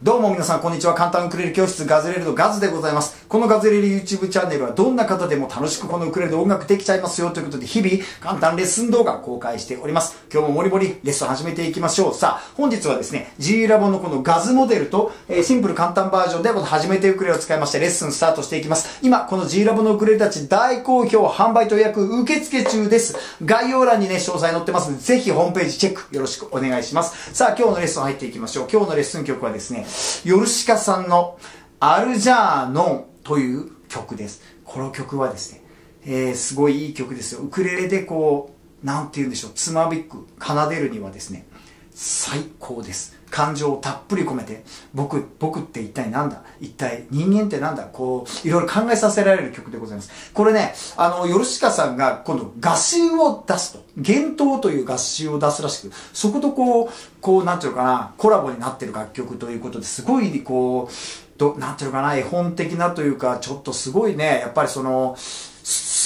どうも皆さん、こんにちは。簡単ウクレレ教室ガズレレのガズでございます。このガズレレ YouTube チャンネルはどんな方でも楽しくこのウクレレで音楽できちゃいますよということで、日々簡単レッスン動画公開しております。今日ももりもりレッスン始めていきましょう。さあ、本日はですね、G ラボのこのガズモデルと、えーシンプル簡単バージョンでこの初めてウクレレを使いましてレッスンスタートしていきます。今、この G ラボのウクレレたち大好評販売と予約受付中です。概要欄にね、詳細載ってますので、ぜひホームページチェックよろしくお願いします。さあ、今日のレッスン入っていきましょう。今日のレッスン曲はですね、ヨルシカさんのアルジャーノンという曲です。この曲はですね、えー、すごいいい曲ですよ。ウクレレでこう、なんて言うんでしょう、つまびく、奏でるにはですね、最高です。感情をたっぷり込めて、僕、僕って一体なんだ？一体人間ってなんだ？こう、いろいろ考えさせられる曲でございます。これね、あの、ヨルシカさんが今度合集を出すと。幻冬という合集を出すらしく、そことこう、こう、なんていうかな、コラボになってる楽曲ということですごい、こう、ど、なんていうかな、絵本的なというか、ちょっとすごいね、やっぱりその、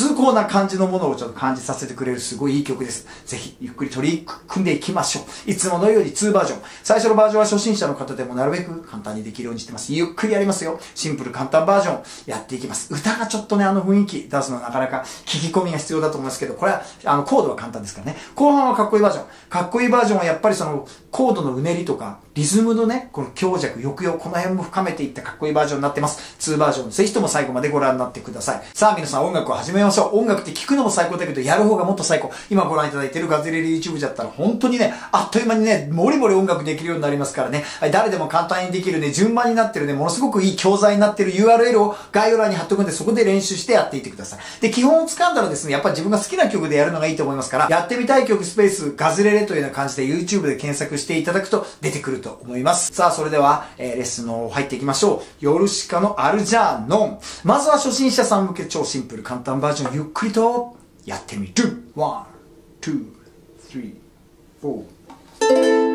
崇高な感じのものをちょっと感じさせてくれるすごいいい曲です。ぜひゆっくり取り組んでいきましょう。いつものように2バージョン。最初のバージョンは初心者の方でもなるべく簡単にできるようにしてます。ゆっくりやりますよ。シンプル簡単バージョンやっていきます。歌がちょっとね、あの雰囲気出すのはなかなか聞き込みが必要だと思いますけど、これはあのコードは簡単ですからね。後半はかっこいいバージョン。かっこいいバージョンはやっぱりそのコードのうねりとか、リズムのね、この強弱、抑揚、この辺も深めていったかっこいいバージョンになってます。2バージョン。ぜひとも最後までご覧になってください。さあ皆さん音楽を始めましょう。音楽って聞くのも最高だけど、やる方がもっと最高。今ご覧いただいているガズレレ YouTube だったら本当にね、あっという間にね、もりもり音楽できるようになりますからね。誰でも簡単にできるね、順番になってるね、ものすごくいい教材になってる URL を概要欄に貼っておくんで、そこで練習してやっていってください。で、基本を掴んだらですね、やっぱ自分が好きな曲でやるのがいいと思いますから、やってみたい曲スペースガズレレというような感じで YouTube で検索していただくと出てくると思います。さあ、それでは、えーレッスンの入っていきましょう。ヨルシカのアルジャーノン。まずは初心者さん向け超シンプル簡単バージョンゆっくりとやってみる。!1,2,3,4、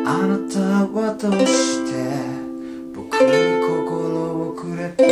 あなたはどうして？僕に心をくれた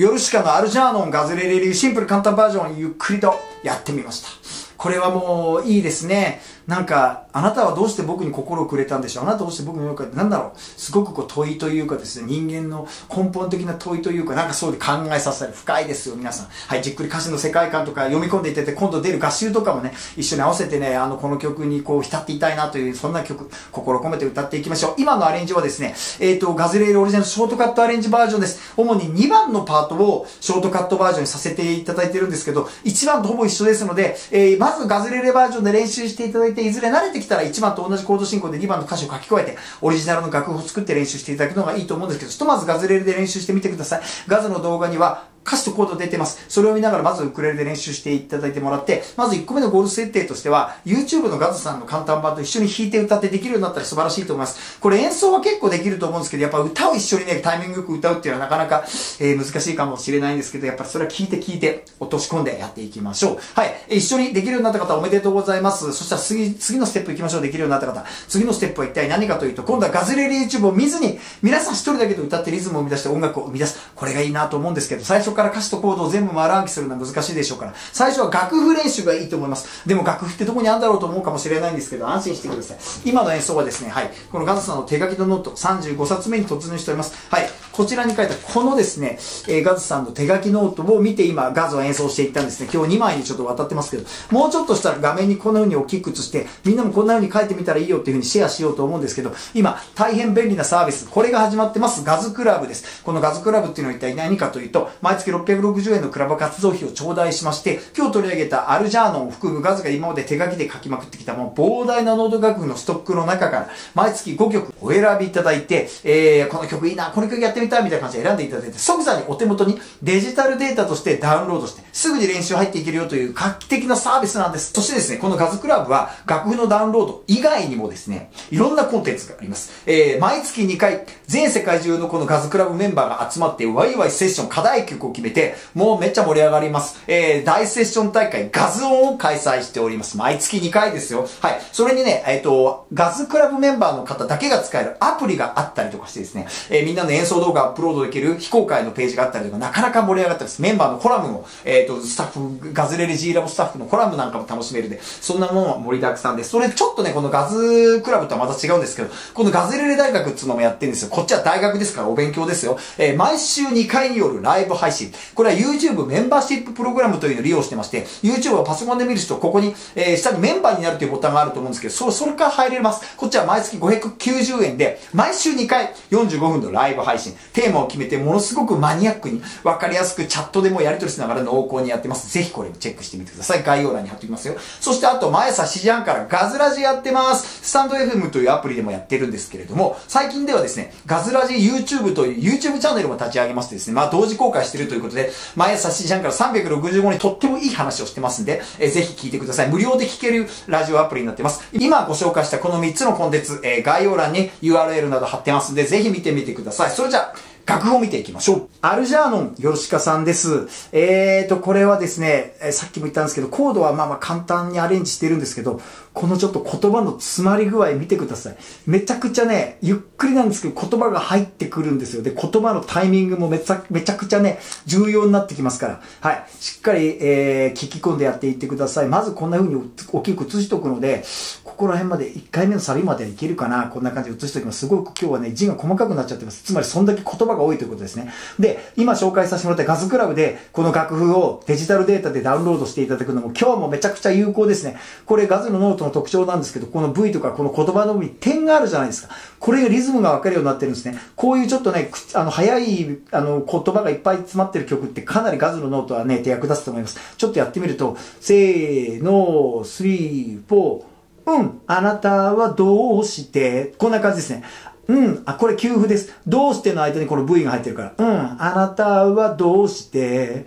ヨルシカのアルジャーノンガズレレリーシンプル簡単バージョンゆっくりとやってみました。これはもういいですね。なんか、あなたはどうして僕に心をくれたんでしょう？あなたどうして僕によかなんだろう？すごくこう問いというかですね、人間の根本的な問いというか、なんかそうで考えさせる。深いですよ、皆さん。はい、じっくり歌詞の世界観とか読み込んでいってて、今度出る合集とかもね、一緒に合わせてね、あの、この曲にこう浸っていたいなという、そんな曲、心込めて歌っていきましょう。今のアレンジはですね、えっ、ー、と、ガズレールオリジナルショートカットアレンジバージョンです。主に2番のパートをショートカットバージョンにさせていただいてるんですけど、1番とほぼ一緒ですので、えー、まずガズレレバージョンで練習していただいて、いずれ慣れてきたら1番と同じコード進行で2番の歌詞を書き加えて、オリジナルの楽譜を作って練習していただくのがいいと思うんですけど、ひとまずガズレレで練習してみてください。ガズの動画には、歌詞とコード出てます。それを見ながらまずウクレレで練習していただいてもらって、まず1個目のゴール設定としては、YouTube のガズさんの簡単版と一緒に弾いて歌ってできるようになったら素晴らしいと思います。これ演奏は結構できると思うんですけど、やっぱ歌を一緒にね、タイミングよく歌うっていうのはなかなか、えー、難しいかもしれないんですけど、やっぱりそれは聞いて聞いて落とし込んでやっていきましょう。はい。一緒にできるようになった方おめでとうございます。そしたら次、次のステップ行きましょう。できるようになった方。次のステップは一体何かというと、今度はガズレレ YouTube を見ずに、皆さん一人だけで歌ってリズムを生み出して音楽を生み出す。これがいいなと思うんですけど、最初初から歌詞とコードを全部丸暗記するのは難しいでしょうから、最初は楽譜練習がいいと思います。でも楽譜ってどこにあるんだろうと思うかもしれないんですけど、安心してください。今の演奏はですね、はい、このガズさんの手書きのノート35冊目に突入しております。はい、こちらに書いたこのですね、えー、ガズさんの手書きノートを見て今、ガズを演奏していったんですね。今日2枚にちょっと渡ってますけど、もうちょっとしたら画面にこんな風に大きく映して、みんなもこんな風に書いてみたらいいよっていう風にシェアしようと思うんですけど、今、大変便利なサービス、これが始まってます。ガズクラブです。このガズクラブっていうのは一体何かというと、毎月660円のクラブ活動費を頂戴しまして、今日取り上げたアルジャーノンを含むガズが今まで手書きで書きまくってきたもう膨大なノート楽譜のストックの中から、毎月5曲お選びいただいて、えー、この曲いいな、この曲やってみたいみたいな感じで選んでいただいて、即座にお手元にデジタルデータとしてダウンロードして、すぐに練習入っていけるよという画期的なサービスなんです。そしてですね、このガズクラブは楽譜のダウンロード以外にもですね、いろんなコンテンツがあります。えー、毎月2回、全世界中のこのガズクラブメンバーが集まって、ワイワイセッション課題曲を決めて、もうめっちゃ盛り上がります。えー、大セッション大会ガズオンを開催しております。毎月2回ですよ。はい。それにね、えっ、ー、と、ガズクラブメンバーの方だけが使えるアプリがあったりとかしてですね、えー、みんなの演奏動画アップロードできる非公開のページがあったりとか、なかなか盛り上がったです。メンバーのコラムも、えっ、ー、と、スタッフ、ガズレレ G ラボスタッフのコラムなんかも楽しめるで、そんなものは盛りだくさんです。それちょっとね、このガズクラブとはまた違うんですけど、このガズレレ大学っていうのもやってるんですよ。こっちは大学ですからお勉強ですよ。えー、毎週2回によるライブ配信。これは YouTube メンバーシッププログラムというのを利用してまして、YouTube をパソコンで見る人、ここに、えー、下にメンバーになるというボタンがあると思うんですけど、そ、それから入れます。こっちは毎月590円で、毎週2回45分のライブ配信、テーマを決めて、ものすごくマニアックに、わかりやすくチャットでもやり取りしながら濃厚にやってます。ぜひこれもチェックしてみてください。概要欄に貼っておきますよ。そしてあと、毎朝7時半からガズラジやってます。スタンド FM というアプリでもやってるんですけれども、最近ではですね、ガズラジ YouTube という YouTube チャンネルも立ち上げましてですね、まあ同時公開してるということで、毎朝7時半から365にとってもいい話をしてますんで、えー、ぜひ聞いてください。無料で聞けるラジオアプリになってます。今ご紹介したこの3つのコンテンツ、えー、概要欄に URL など貼ってますんで、ぜひ見てみてください。それじゃあ、楽譜を見ていきましょう。アルジャーノン、ヨルシカさんです。えーと、これはですね、えさっきも言ったんですけど、コードはまあまあ簡単にアレンジしてるんですけど、このちょっと言葉の詰まり具合見てください。めちゃくちゃね、ゆっくりなんですけど、言葉が入ってくるんですよ。で、言葉のタイミングもめちゃめちゃくちゃね、重要になってきますから。はい。しっかり、えー、聞き込んでやっていってください。まずこんな風に大きく映しとくので、ここら辺まで、1回目のサビまでいけるかな。こんな感じで映しときます。すごく今日はね、字が細かくなっちゃってます。つまり、そんだけ言葉が多いということですね。で、今紹介させてもらったガズクラブで、この楽譜をデジタルデータでダウンロードしていただくのも今日もめちゃくちゃ有効ですね。これガズのノートの特徴なんですけど、この V とかこの言葉の部分に点があるじゃないですか。これがリズムがわかるようになってるんですね。こういうちょっとね、あの、早い、あの、言葉がいっぱい詰まってる曲ってかなりガズのノートはね、手役立つと思います。ちょっとやってみると、せーの、スリー、フォー、うん、あなたはどうして、こんな感じですね。うん、あ、これ休符です。どうしての間にこの V が入ってるから。うん、あなたはどうして、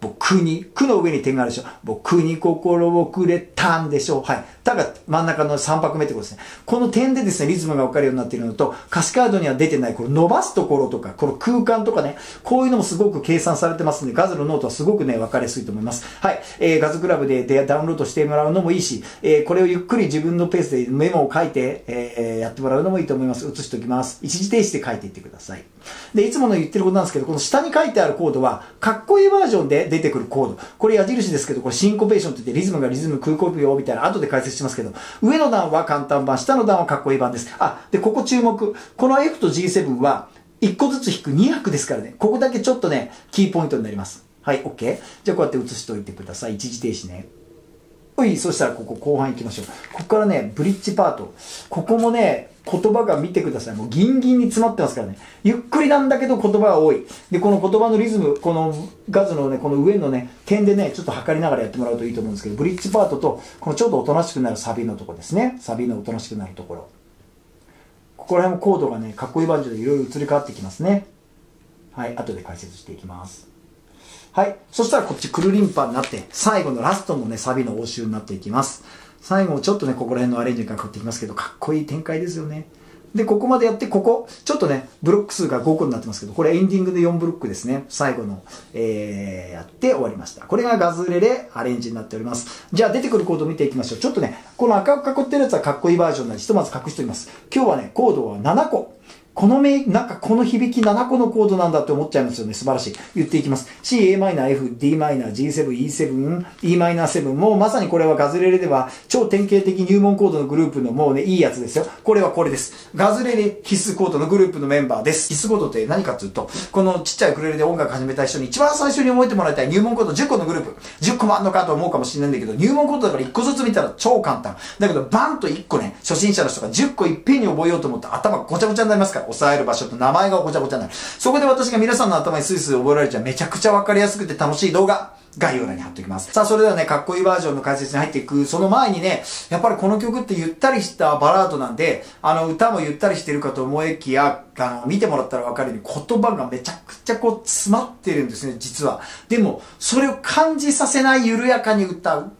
僕に、くの上に点があるでしょ。僕に心をくれたんでしょう。はい。たが真ん中の3拍目ってことですね。この点でですね、リズムが分かるようになっているのと、歌詞カードには出てない、この伸ばすところとか、この空間とかね、こういうのもすごく計算されてますんで、ガズのノートはすごくね、分かりやすいと思います。はい。えー、ガズクラブでダウンロードしてもらうのもいいし、えー、これをゆっくり自分のペースでメモを書いて、えー、やってもらうのもいいと思います。写しておきます。一時停止で書いていってください。で、いつもの言ってることなんですけど、この下に書いてあるコードは、かっこいいバージョンで出てくるコード。これ矢印ですけど、これシンコペーションって言ってリズムがリズム空港秒みたいな後で解説しますけど、上の段は簡単版、下の段はかっこいい版です。あ、で、ここ注目。この F と G7 は、1個ずつ引く2拍ですからね。ここだけちょっとね、キーポイントになります。はい、OK。じゃあこうやって映しておいてください。一時停止ね。はい、そしたらここ後半行きましょう。ここからね、ブリッジパート。ここもね、言葉が見てください。もうギンギンに詰まってますからね。ゆっくりなんだけど言葉が多い。で、この言葉のリズム、このガズのね、この上のね、点でね、ちょっと測りながらやってもらうといいと思うんですけど、ブリッジパートと、このちょっとおとなしくなるサビのとこですね。サビのおとなしくなるところ。ここら辺もコードがね、かっこいいバージョでいろいろ移り変わってきますね。はい、後で解説していきます。はい。そしたらこっちクルリンパになって、最後のラストのね、サビの応酬になっていきます。最後ちょっとね、ここら辺のアレンジがかかってきますけど、かっこいい展開ですよね。で、ここまでやって、ここ、ちょっとね、ブロック数が5個になってますけど、これエンディングで4ブロックですね。最後の、えー、やって終わりました。これがガズレレアレンジになっております。じゃあ出てくるコードを見ていきましょう。ちょっとね、この赤く囲ってるやつはかっこいいバージョンなんで、ひとまず隠しております。今日はね、コードは7個。この名、なんかこの響き7個のコードなんだって思っちゃいますよね。素晴らしい。言っていきます。C、a マイナー F、d マイナー G7、E7、e マイナー7。もうまさにこれはガズレレでは超典型的入門コードのグループのもうね、いいやつですよ。これはこれです。ガズレレ必須コードのグループのメンバーです。必須コードって何かっていうと、このちっちゃいクレレで音楽始めた人に一番最初に覚えてもらいたい入門コード10個のグループ。10個もあんのかと思うかもしれないんだけど、入門コードだから1個ずつ見たら超簡単。だけどバンと1個ね、初心者の人が10個いっぺんに覚えようと思ったら頭ごちゃごちゃになりますから、押さえる場所と名前がごちゃごちゃになる。そこで私が皆さんの頭にスイスイ覚えられちゃうめちゃくちゃわかりやすくて楽しい動画、概要欄に貼っておきます。さあ、それではね、かっこいいバージョンの解説に入っていく、その前にね、やっぱりこの曲ってゆったりしたバラードなんで、あの、歌もゆったりしてるかと思いきや、あの、見てもらったらわかるように言葉がめちゃくちゃこう詰まってるんですね、実は。でも、それを感じさせない緩やかに歌う。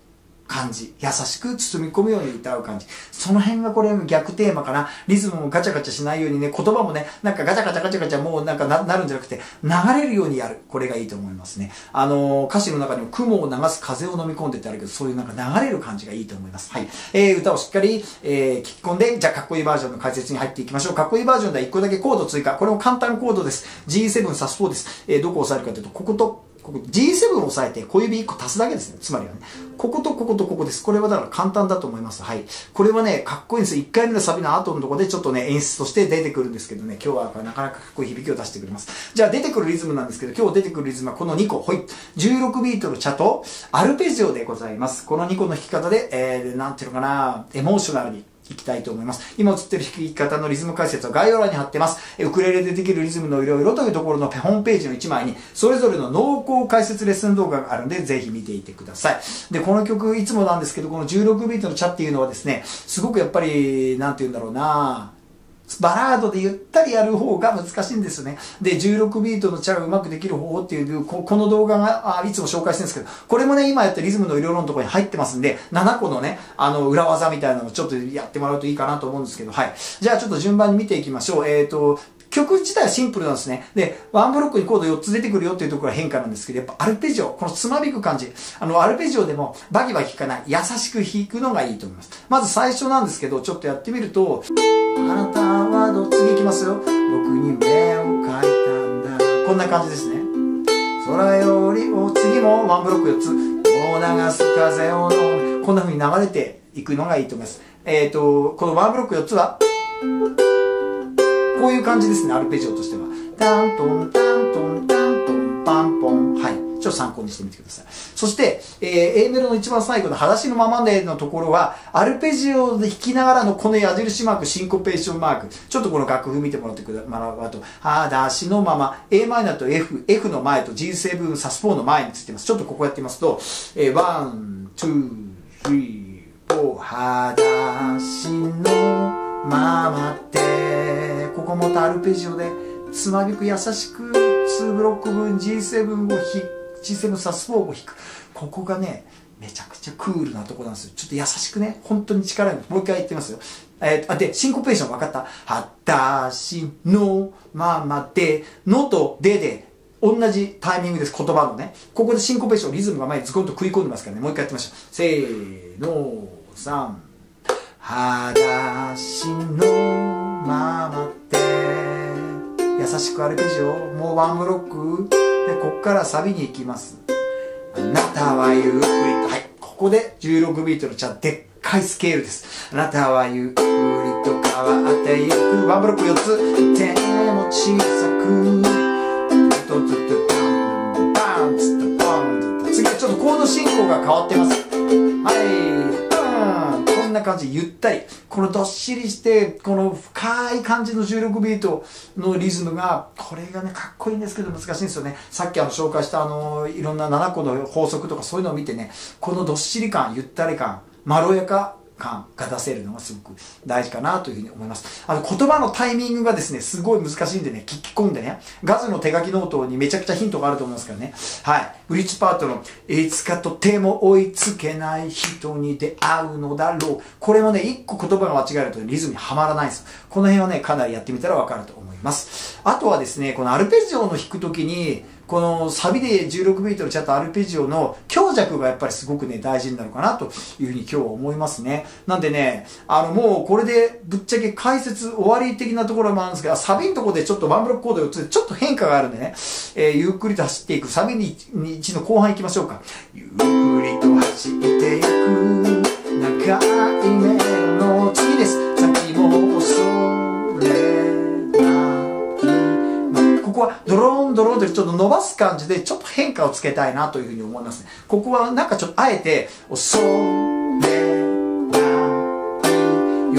感じ。優しく包み込むように歌う感じ。その辺がこれ逆テーマかな。リズムもガチャガチャしないようにね、言葉もね、なんかガチャガチャガチャガチャもうなんかななるんじゃなくて、流れるようにやる。これがいいと思いますね。あのー、歌詞の中にも雲を流す風を飲み込んでってあるけど、そういうなんか流れる感じがいいと思います。はい。えー、歌をしっかり、えー、聞き込んで、じゃあかっこいいバージョンの解説に入っていきましょう。かっこいいバージョンでは1個だけコード追加。これも簡単コードです。G7 サス4です。えー、どこを押さえるかというと、ここと、ここ G7 を押さえて小指1個足すだけですね。つまりはね。こことこことここです。これはだから簡単だと思います。はい。これはね、かっこいいんです。1回目のサビの後のとこでちょっとね、演出として出てくるんですけどね、今日はなかなかかっこいい響きを出してくれます。じゃあ出てくるリズムなんですけど、今日出てくるリズムはこの2個。ほい。16ビートの茶とアルペジオでございます。この2個の弾き方で、えー、なんていうのかな、エモーショナルに。いきたいと思います。今映ってる弾き方のリズム解説は概要欄に貼ってます。ウクレレでできるリズムのいろいろというところのホームページの1枚に、それぞれの濃厚解説レッスン動画があるんで、ぜひ見ていてください。で、この曲、いつもなんですけど、この16ビートのチャっていうのはですね、すごくやっぱり、なんて言うんだろうなバラードでゆったりやる方が難しいんですね。で、16ビートのチャがうまくできる方法っていうこ、この動画があいつも紹介してるんですけど、これもね、今やったリズムのいろいろのところに入ってますんで、7個のね、あの、裏技みたいなのをちょっとやってもらうといいかなと思うんですけど、はい。じゃあちょっと順番に見ていきましょう。えっ、ー、と、曲自体はシンプルなんですね。で、ワンブロックにコード4つ出てくるよっていうところが変化なんですけど、やっぱアルペジオ、このつまびく感じ。あの、アルペジオでもバキバキ弾かない、優しく弾くのがいいと思います。まず最初なんですけど、ちょっとやってみると、あなたはど、次行きますよ？僕に目を描いたんだ。こんな感じですね。空よりを、次もワンブロック4つ。もう流す風を飲む。こんな風に流れていくのがいいと思います。えっ、ー、と、このワンブロック4つは、こういう感じですね、アルペジオとしては。タントン、タントン、タントン、パンポン。はい。ちょっと参考にしてみてください。そして、えー、A メロの一番最後の裸足のままでのところは、アルペジオで弾きながらのこの矢印マーク、シンコペーションマーク。ちょっとこの楽譜見てもらってくだもらうと、裸足のまま、a マイナーと F、F の前と G7 サス4の前についてます。ちょっとここやってみますと、えー、 one、two、three、four、裸足のままってここもタアルペジオでつまびく優しく2ブロック分 G7 を弾口癖のサスフォーを弾く。ここがねめちゃくちゃクールなとこなんですよ。ちょっと優しくね本当に力に。もう一回言ってみますよ。えー、あでシンコペーション。分かった。はたしのままで。のとでで。同じタイミングです。言葉のね。ここでシンコペーションリズムが前にズコンと食い込んでますからね。もう一回やってみましょう。せーの。3はだしのままで。優しくアルペジオもうワンブロック。でこっからサビに行きます。あなたはゆっくりと。はい。ここで16ビートのちゃでっかいスケールです。あなたはゆっくりと変わっていく。ワンブロック4つ。手も小さく。とつってバンバンつってバン次はちょっとコード進行が変わってますはい感じゆったりこのどっしりしてこの深い感じの16ビートのリズムがこれがねかっこいいんですけど難しいんですよね。さっきあの紹介したあのいろんな7個の法則とかそういうのを見てねこのどっしり感ゆったり感まろやか感が出せるのがすごく大事かなというふうに思います。あの言葉のタイミングがですね、すごい難しいんでね、聞き込んでね、ガズの手書きノートにめちゃくちゃヒントがあると思いますからね。はい。ブリッジパートの、いつかとても追いつけない人に出会うのだろう。これもね、一個言葉が間違えるとリズムにはまらないんです。この辺はね、かなりやってみたらわかると思います。あとはですね、このアルペジオの弾くときに、このサビで16ビートのチャットアルペジオの強弱がやっぱりすごくね、大事になるかなというふうに今日は思いますね。なんでね、あのもうこれでぶっちゃけ解説終わり的なところもあるんですけど、サビのところでちょっとワンブロックコード4つでちょっと変化があるんでね、えー、ゆっくりと走っていく。サビに1の後半行きましょうか。ゆっくりと走っていく。長いメロの次です。先も恐ここはドローンドローンとちょっと伸ばす感じでちょっと変化をつけたいなというふうに思いますね。ここはなんかちょっとあえて、それな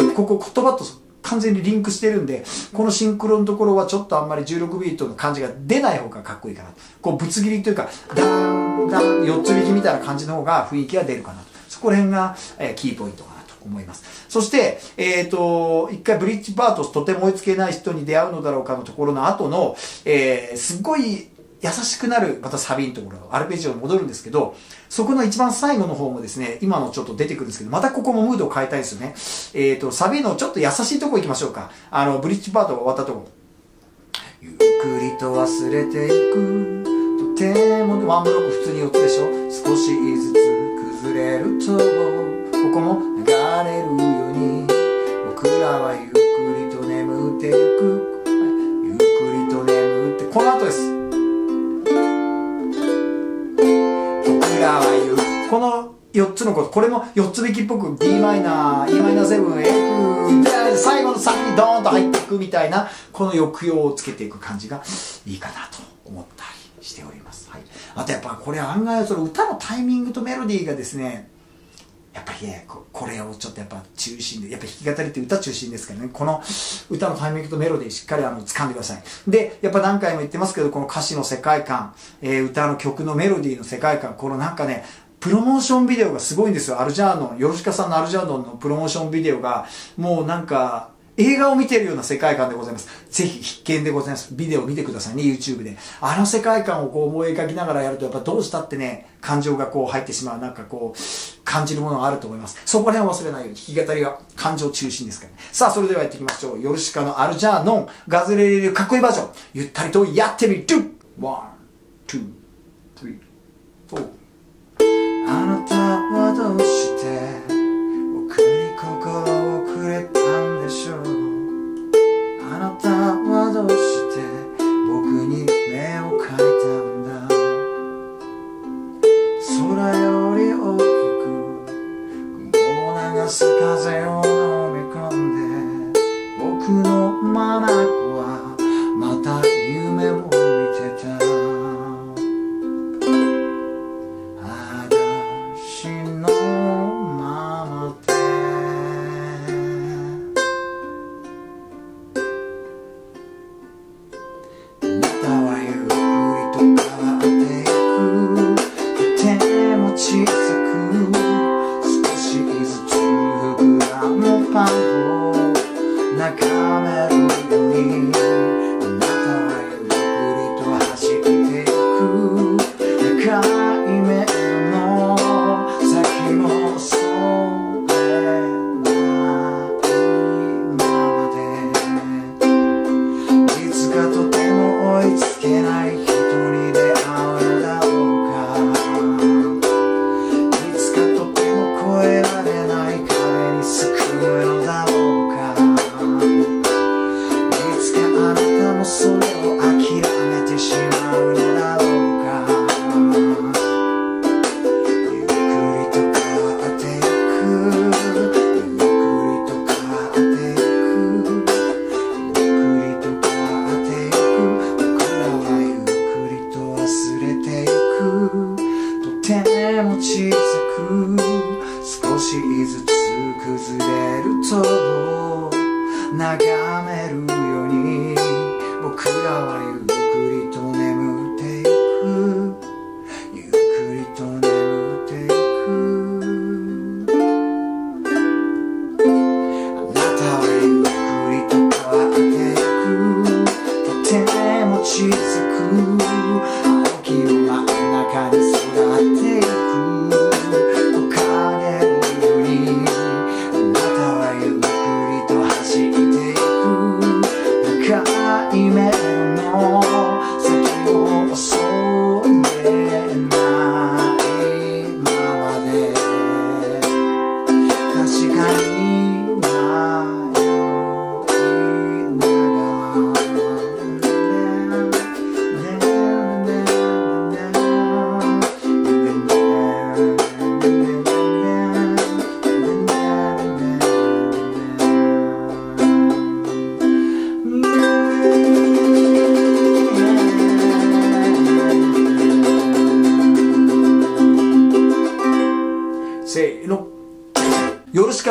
いここ言葉と完全にリンクしてるんで、このシンクロのところはちょっとあんまり16ビートの感じが出ない方がかっこいいかな。こうぶつ切りというか、ダンダン、4つ引きみたいな感じの方が雰囲気が出るかなと。そこら辺が、えー、キーポイントかな思います。そして、えっ、ー、と、一回ブリッジパートとても追いつけない人に出会うのだろうかのところの後の、えー、すっごい優しくなる、またサビのところ、アルペジオに戻るんですけど、そこの一番最後の方もですね、今のちょっと出てくるんですけど、またここもムードを変えたいですよね。えっ、ー、と、サビのちょっと優しいとこ行きましょうか。あの、ブリッジパートが終わったところ。ゆっくりと忘れていく。とても、ワンブロック普通に4つでしょ少しずつ崩れると、ここも流れるように、僕らはゆっくりと眠っていく。ゆっくりと眠って、この後です。僕らはゆっこの4つのこと、これも4つ引きっぽく d マイナー、e マイナー7、F で最後の3にドーンと入っていくみたいな、この抑揚をつけていく感じがいいかなと思ったりしております。はい。あとやっぱこれ案外その歌のタイミングとメロディーがですね、やっぱりねこれをちょっとやっぱ中心でやっぱ弾き語りって歌中心ですからね。この歌のタイミングとメロディーしっかりあの掴んでください。でやっぱ何回も言ってますけどこの歌詞の世界観、えー、歌の曲のメロディーの世界観このなんかねプロモーションビデオがすごいんですよ。アルジャーノンヨルシカさんのアルジャーノンのプロモーションビデオがもうなんか映画を見てるような世界観でございます。ぜひ必見でございます。ビデオ見てくださいね、YouTube で。あの世界観をこう思い描きながらやると、やっぱどうしたってね、感情がこう入ってしまう、なんかこう、感じるものがあると思います。そこら辺を忘れないように、弾き語りは感情中心ですからね。さあ、それではやっていきましょう。ヨルシカのアルジャーノン、ガズレレルかっこいいバージョン。ゆったりとやってみる。ワン、ツー、スリー、フォー。あなたはどうし雲を流す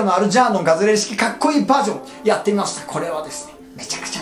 のアルジャーノンガズレレ式かっこいいバージョンやってみました。これはですね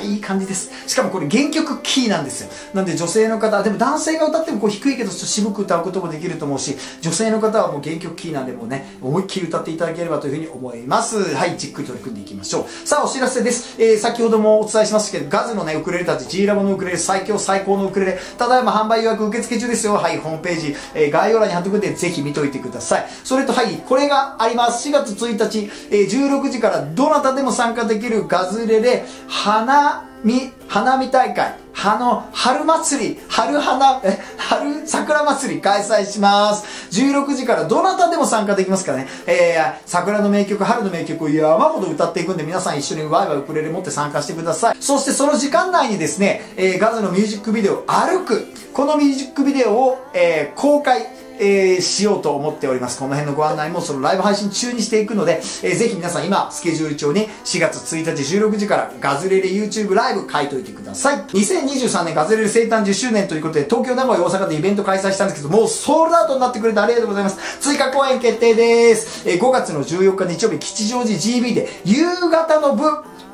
いい感じです。しかもこれ原曲キーなんですよ。なんで女性の方でも男性が歌ってもこう低いけどちょっと渋く歌うこともできると思うし女性の方はもう原曲キーなんでもうね思いっきり歌っていただければというふうに思います。はいじっくり取り組んでいきましょう。さあお知らせです、えー先ほどもお伝えしましたけどガズのねウクレレたち G ラボのウクレレ最強最高のウクレレただいま販売予約受付中ですよ。はいホームページ、えー概要欄に貼っておくんでぜひ見といてください。それとはいこれがあります。4月1日、えー16時からどなたでも参加できるガズレレ花見花見大会あの春祭り春花え春桜祭り開催します。16時からどなたでも参加できますからね、えー、桜の名曲春の名曲を山ほど歌っていくんで皆さん一緒にワイワイウクレレ持って参加してください。そしてその時間内にですね、えーガズのミュージックビデオ歩く。このミュージックビデオを、えー公開えーしようと思っております。この辺のご案内もそのライブ配信中にしていくので、えーぜひ皆さん今、スケジュール帳に4月1日16時からガズレレ YouTube ライブ書いといてください。2023年ガズレレ生誕10周年ということで、東京、名古屋、大阪でイベント開催したんですけど、もうソールドアウトになってくれてありがとうございます。追加公演決定です。えー5月の14日日曜日、吉祥寺 GB で夕方の部、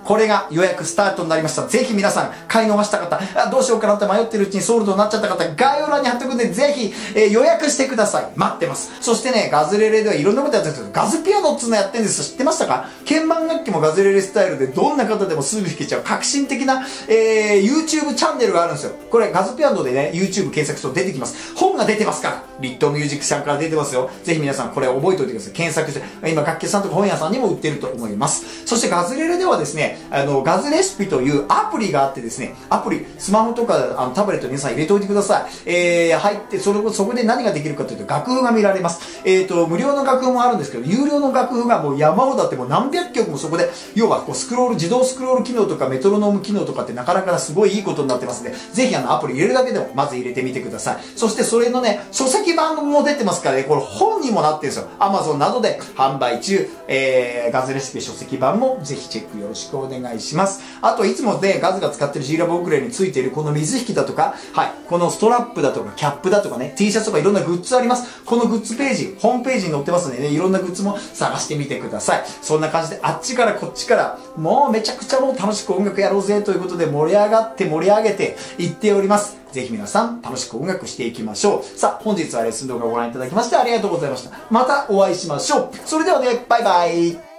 これが予約スタートになりました。ぜひ皆さん、買い逃した方、あどうしようかなって迷ってるうちにソールドになっちゃった方、概要欄に貼っておくんで、ぜひ、えー予約してください。待ってます。そしてね、ガズレレではいろんなことやってるんですけど、ガズピアノっつうのやってるんです。知ってましたか？鍵盤楽器もガズレレスタイルで、どんな方でもすぐ弾けちゃう、革新的な、えー YouTube チャンネルがあるんですよ。これ、ガズピアノでね、YouTube 検索すると出てきます。本が出てますから。リットミュージックさんから出てますよ。ぜひ皆さん、これ覚えておいてください。検索して、今、楽器屋さんとか本屋さんにも売ってると思います。そして、ガズレレではですね、あの、ガズレシピというアプリがあってですね、アプリ、スマホとかあのタブレット皆さん入れておいてください。えー、入って、それそこで何ができるかというと、楽譜が見られます。えーと、無料の楽譜もあるんですけど、有料の楽譜がもう山ほどあって、もう何百曲もそこで、要はこうスクロール、自動スクロール機能とかメトロノーム機能とかってなかなかすごいいいことになってますので、ぜひあのアプリ入れるだけでもまず入れてみてください。そしてそれのね、書籍版も出てますからね、これ本にもなってるんですよ。Amazon などで販売中、えー、ガズレシピ書籍版もぜひチェックよろしくお願いします。お願いしますあと、いつもね、ガズが使ってる G ラボウクレレについているこの水引きだとか、はい、このストラップだとか、キャップだとかね、T シャツとかいろんなグッズあります。このグッズページ、ホームページに載ってますのでね、いろんなグッズも探してみてください。そんな感じで、あっちからこっちから、もうめちゃくちゃもう楽しく音楽やろうぜということで盛り上がって盛り上げていっております。ぜひ皆さん楽しく音楽していきましょう。さあ、本日はレッスン動画をご覧いただきましてありがとうございました。またお会いしましょう。それではね、バイバイ。